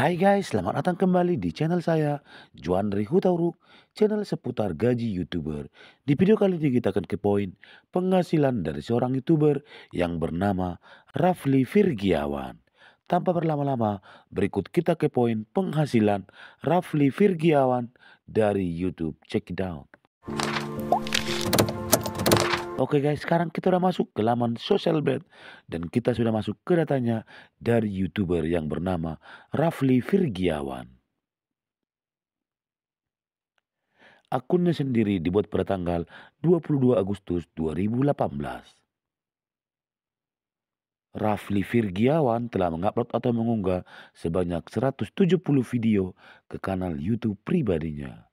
Hai guys, selamat datang kembali di channel saya, Juandri Hutauruk, channel seputar gaji YouTuber. Di video kali ini kita akan ke poin penghasilan dari seorang YouTuber yang bernama Rafli Virgiawan. Tanpa berlama-lama, berikut kita ke poin penghasilan Rafli Virgiawan dari YouTube. Check it out. Oke guys, sekarang kita udah masuk ke laman social bed dan kita sudah masuk ke datanya dari YouTuber yang bernama Rafli Virgiawan. Akunnya sendiri dibuat pada tanggal 22 Agustus 2018. Rafli Virgiawan telah mengupload atau mengunggah sebanyak 170 video ke kanal YouTube pribadinya.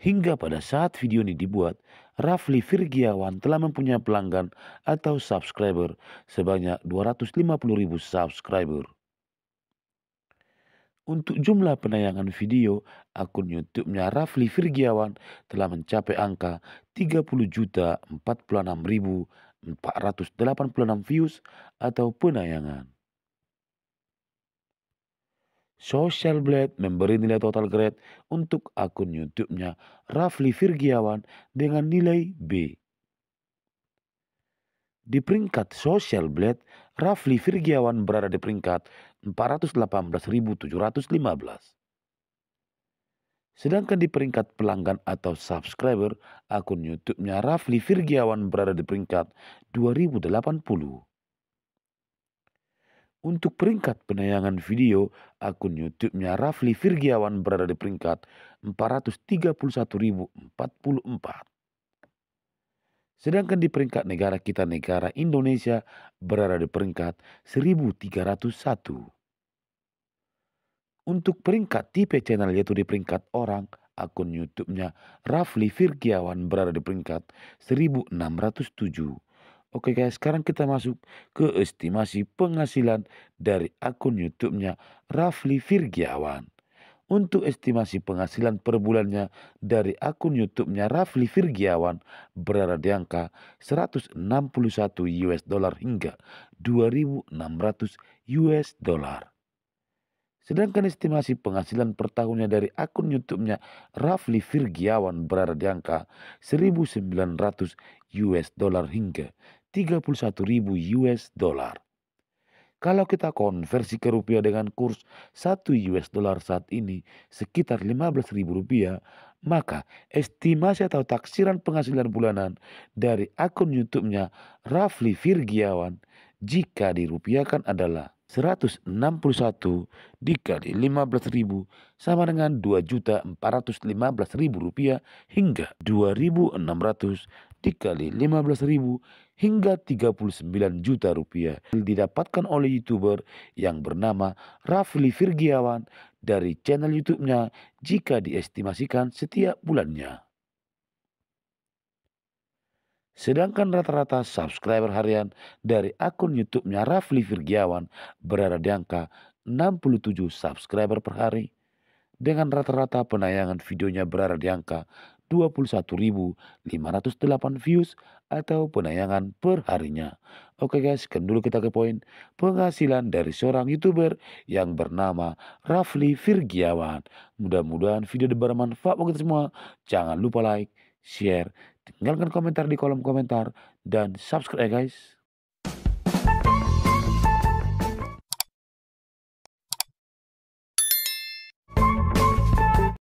Hingga pada saat video ini dibuat, Rafli Virgiawan telah mempunyai pelanggan atau subscriber sebanyak 250 ribu subscriber. Untuk jumlah penayangan video, akun YouTube-nya Rafli Virgiawan telah mencapai angka 30 juta 46.486 views atau penayangan. Social Blade memberi nilai total grade untuk akun YouTube-nya Rafli Virgiawan dengan nilai B. Di peringkat Social Blade, Rafli Virgiawan berada di peringkat 418.715. Sedangkan di peringkat pelanggan atau subscriber, akun YouTube-nya Rafli Virgiawan berada di peringkat 2080. Untuk peringkat penayangan video, akun YouTube-nya Rafli Virgiawan berada di peringkat 431.044. Sedangkan di peringkat negara kita negara Indonesia berada di peringkat 1301. Untuk peringkat tipe channel yaitu di peringkat orang, akun YouTube-nya Rafli Virgiawan berada di peringkat 1607. Oke guys, sekarang kita masuk ke estimasi penghasilan dari akun YouTube-nya Rafli Virgiawan. Untuk estimasi penghasilan per bulannya dari akun YouTube-nya Rafli Virgiawan berada di angka 161 US dollar hingga 2600 US dollar. Sedangkan estimasi penghasilan per tahunnya dari akun YouTube-nya Rafli Virgiawan berada di angka 1900 US dollar hingga 31.000 US dollar. Kalau kita konversi ke rupiah dengan kurs 1 US dollar saat ini sekitar 15.000 rupiah, maka estimasi atau taksiran penghasilan bulanan dari akun YouTube-nya Rafli Virgiawan jika dirupiahkan adalah 161 dikali 15.000 sama dengan 2.415.000 rupiah hingga 2.600 dikali 15.000 hingga 39 juta rupiah didapatkan oleh youtuber yang bernama Rafli Virgiawan dari channel YouTube-nya jika diestimasikan setiap bulannya. Sedangkan rata-rata subscriber harian dari akun YouTube-nya Rafli Virgiawan berada di angka 67 subscriber per hari. Dengan rata-rata penayangan videonya berada di angka 21.508 views atau penayangan per harinya. Oke guys, kan dulu kita ke poin penghasilan dari seorang YouTuber yang bernama Rafli Virgiawan. Mudah-mudahan video ini bermanfaat bagi kita semua. Jangan lupa like, share, tinggalkan komentar di kolom komentar, dan subscribe ya guys.